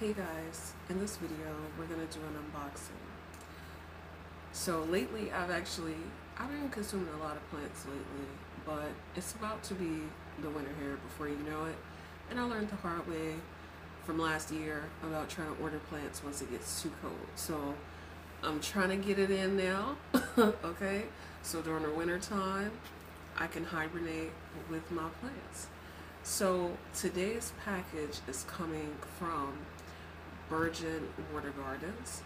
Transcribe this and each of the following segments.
Hey guys, in this video we're gonna do an unboxing. So lately I've actually, I've been consuming a lot of plants lately, but it's about to be the winter here before you know it. And I learned the hard way from last year about trying to order plants once it gets too cold. So I'm trying to get it in now, okay? So during the winter time, I can hibernate with my plants. So today's package is coming from Bergen Water Gardens.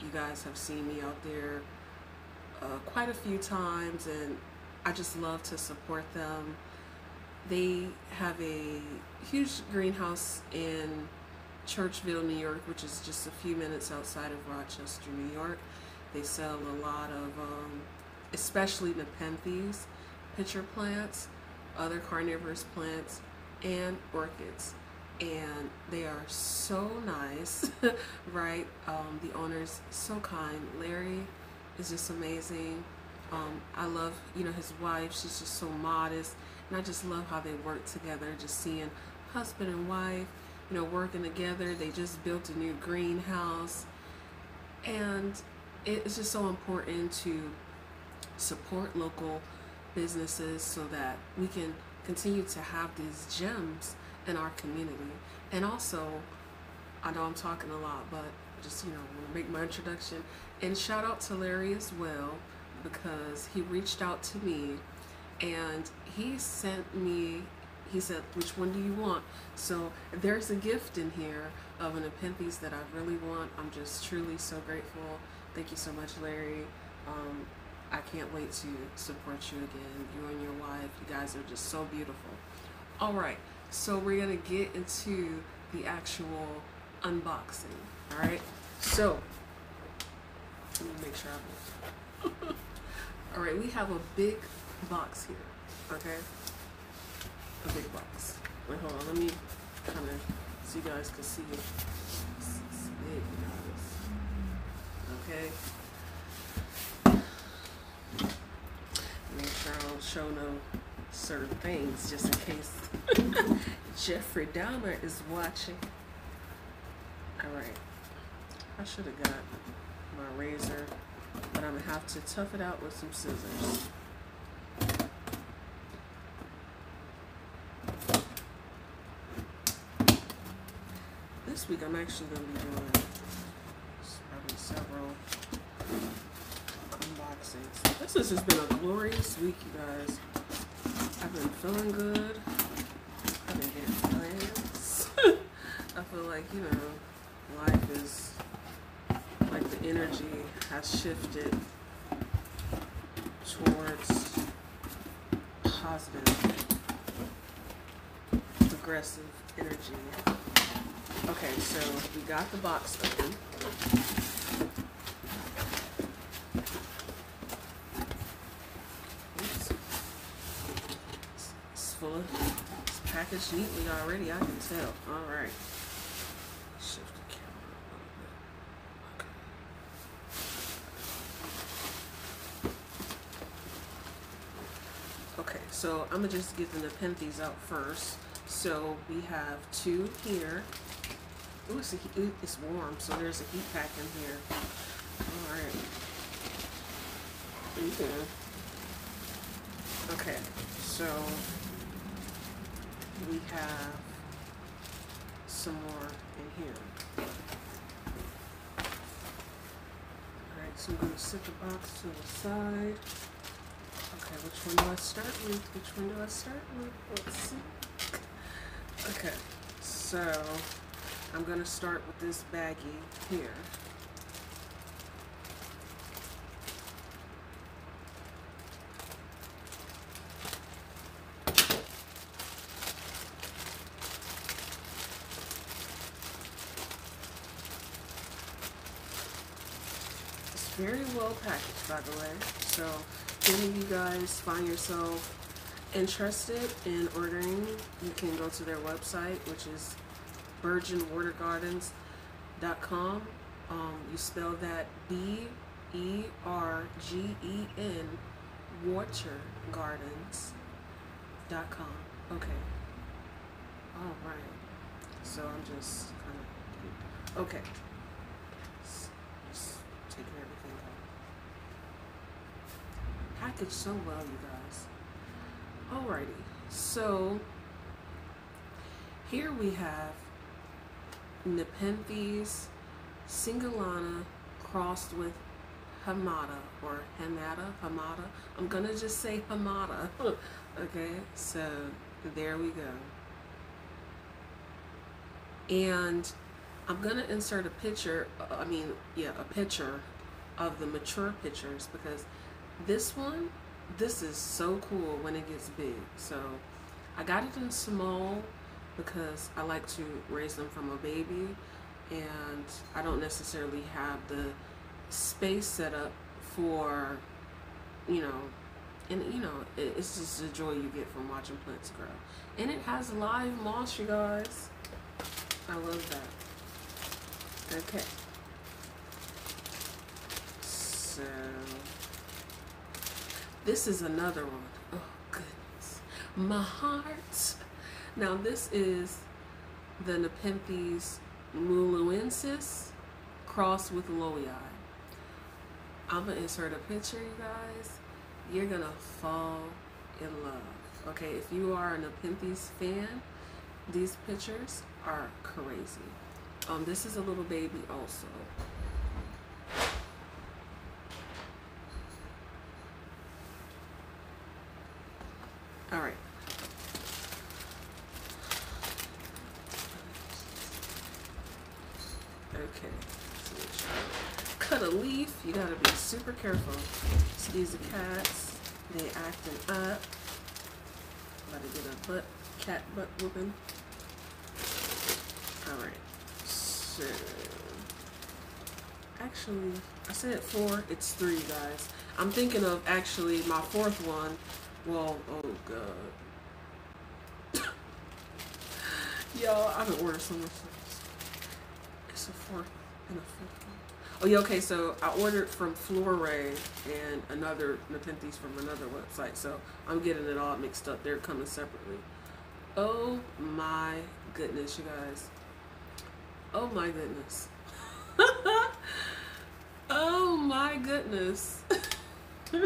You guys have seen me out there uh, quite a few times, and I just love to support them. They have a huge greenhouse in Churchville, New York, which is just a few minutes outside of Rochester, New York. They sell a lot of, um, especially Nepenthes, pitcher plants, other carnivorous plants, and orchids and they are so nice, right? Um, the owner's so kind. Larry is just amazing. Um, I love, you know, his wife. She's just so modest, and I just love how they work together. Just seeing husband and wife, you know, working together. They just built a new greenhouse, and it's just so important to support local businesses so that we can continue to have these gems in our community. And also, I know I'm talking a lot, but just, you know, make my introduction. And shout out to Larry as well, because he reached out to me and he sent me, he said, which one do you want? So there's a gift in here of an Nepenthes that I really want. I'm just truly so grateful. Thank you so much, Larry. Um, I can't wait to support you again. You and your wife, you guys are just so beautiful. All right, so we're gonna get into the actual unboxing. All right. So let me make sure I. all right, we have a big box here. Okay. A big box. Wait, hold on. Let me kind of so you guys can see it. Okay. Make sure I don't show no certain things just in case Jeffrey Dahmer is watching. Alright. I should have got my razor, but I'm going to have to tough it out with some scissors. This week I'm actually going to be doing probably several unboxings. This has just been a glorious week, you guys. I've been feeling good. I've been getting plans. I feel like, you know, life is like the energy has shifted towards positive, progressive energy. Okay, so we got the box open. Full it's packaged neatly already, I can tell. Alright. Shift the camera a little bit. Okay. Okay, so I'm gonna just get the Nepenthes out first. So we have two here. Ooh, it's, it's warm, so there's a heat pack in here. Alright. Okay, so we have some more in here. Alright, so I'm going to set the box to the side. Okay, which one do I start with? Which one do I start with? Let's see. Okay, so I'm going to start with this baggie here. Very well packaged, by the way. So if any of you guys find yourself interested in ordering, you can go to their website, which is bergenwatergardens.com. Um, you spell that B E R G E N watergardens.com. Okay. All right. So I'm just kind of Okay. Packaged so well, you guys. Alrighty. So here we have Nepenthes Singalana crossed with Hamada or Hamada, Hamada. I'm gonna just say Hamada. okay, so there we go. And I'm gonna insert a picture, I mean, yeah, a picture of the mature pictures because this one, this is so cool when it gets big. So I got it in small because I like to raise them from a baby and I don't necessarily have the space set up for, you know, and you know, it's just the joy you get from watching plants grow. And it has live moss, you guys. I love that. Okay. So, this is another one. Oh, goodness. My heart. Now, this is the Nepenthes muluensis crossed with lowii. I'm gonna insert a picture, you guys. You're gonna fall in love. Okay, if you are a Nepenthes fan, these pictures are crazy. Um, this is a little baby also. All right. Okay. cut a leaf. You gotta be super careful. So these are cats. They acting up. To get a butt cat butt whooping. All right. So actually, I said four. It's three, guys. I'm thinking of actually my fourth one. Well, oh god. Y'all, I've been ordering so much it's a fourth and a. Oh yeah, okay, so I ordered from Flore and another Nepenthes from another website, so I'm getting it all mixed up. They're coming separately. Oh my goodness, you guys. Oh my goodness. oh my goodness.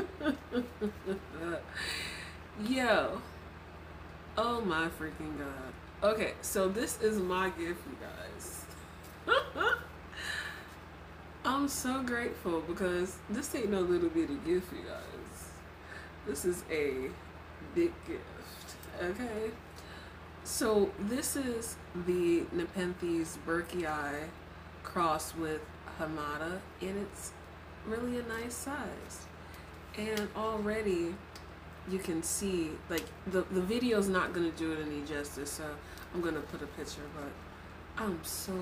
Yo. Oh my freaking god. Okay, so this is my gift, you guys. I'm so grateful because this ain't no little bitty gift, you guys. This is a big gift, okay? So this is the Nepenthes burkii crossed with Hamada, and it's really a nice size. And already you can see, like, the, the video's not going to do it any justice, so I'm going to put a picture, but I'm so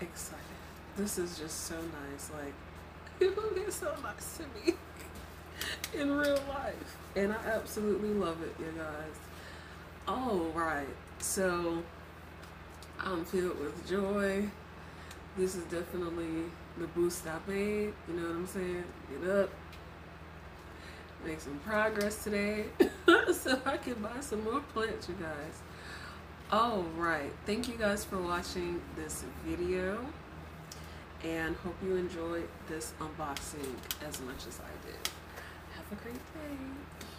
excited. This is just so nice. Like, people get so nice to me in real life. And I absolutely love it, you guys. All right. So, I'm filled with joy. This is definitely the boost I made. You know what I'm saying? Get up. Make some progress today so I can buy some more plants, you guys. All right. Thank you guys for watching this video and hope you enjoyed this unboxing as much as I did. Have a great day.